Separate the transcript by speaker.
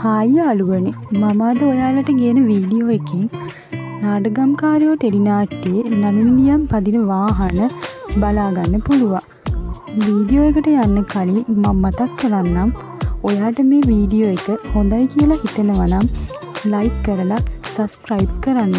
Speaker 1: Hi යාළුවනේ මම අද ඔයාලට ගෙන වීඩියෝ එකෙන් නාඩගම්කාරයෝ ටෙලිනාට්‍යයේ නළුනිලියන් පදින වාහන බලාගන්න පුළුවන්. වීඩියෝ එකට යන්න කලින් මම මතක් කරන්නම් ඔයාට මේ වීඩියෝ එක හොඳයි කියලා හිතෙනවා නම් ලයික් කරලා සබස්ක්‍රයිබ් කරන්න.